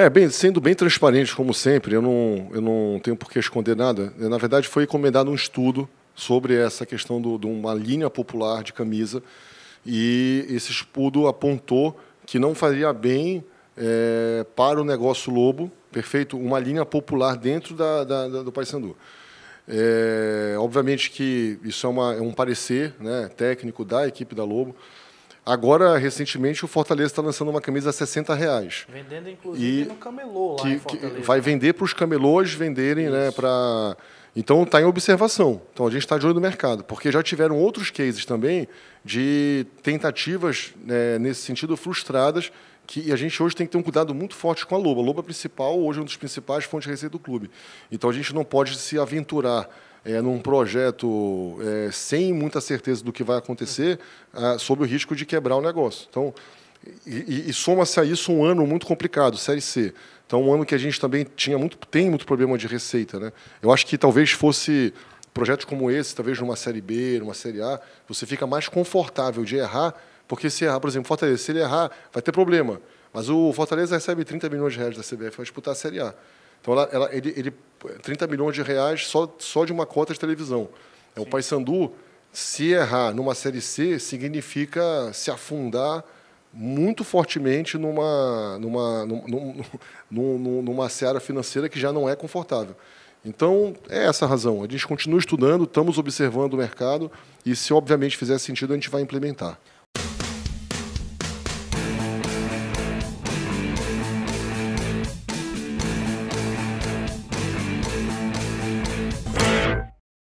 É, bem, sendo bem transparente, como sempre, eu não, eu não tenho por que esconder nada. Na verdade, foi encomendado um estudo sobre essa questão do, de uma linha popular de camisa e esse estudo apontou que não faria bem é, para o negócio Lobo, perfeito, uma linha popular dentro da, da, da do Paysandu. É, obviamente que isso é, uma, é um parecer né, técnico da equipe da Lobo. Agora, recentemente, o Fortaleza está lançando uma camisa a 60 reais. Vendendo, inclusive, e no camelô lá que, em Fortaleza. Que vai vender para os camelôs venderem, né, Isso. né, para... Então, está em observação. Então, a gente está de olho no mercado. Porque já tiveram outros cases também de tentativas né, nesse sentido frustradas que a gente hoje tem que ter um cuidado muito forte com a loba. A loba principal, hoje, é uma das principais fontes de receita do clube. Então, a gente não pode se aventurar é, num projeto é, sem muita certeza do que vai acontecer, é, sob o risco de quebrar o negócio. Então, e, e soma-se a isso um ano muito complicado, Série C. Então, um ano que a gente também tinha muito, tem muito problema de receita. Né? Eu acho que talvez fosse projetos como esse, talvez numa Série B, numa Série A, você fica mais confortável de errar, porque se errar, por exemplo, Fortaleza, se ele errar, vai ter problema. Mas o Fortaleza recebe 30 milhões de reais da CBF para disputar a Série A. Então, ela, ela, ele, ele 30 milhões de reais só, só de uma cota de televisão. É, o Paysandu, se errar numa Série C, significa se afundar muito fortemente numa, numa, numa, numa, numa seara financeira que já não é confortável. Então, é essa a razão. A gente continua estudando, estamos observando o mercado e, se obviamente fizer sentido, a gente vai implementar.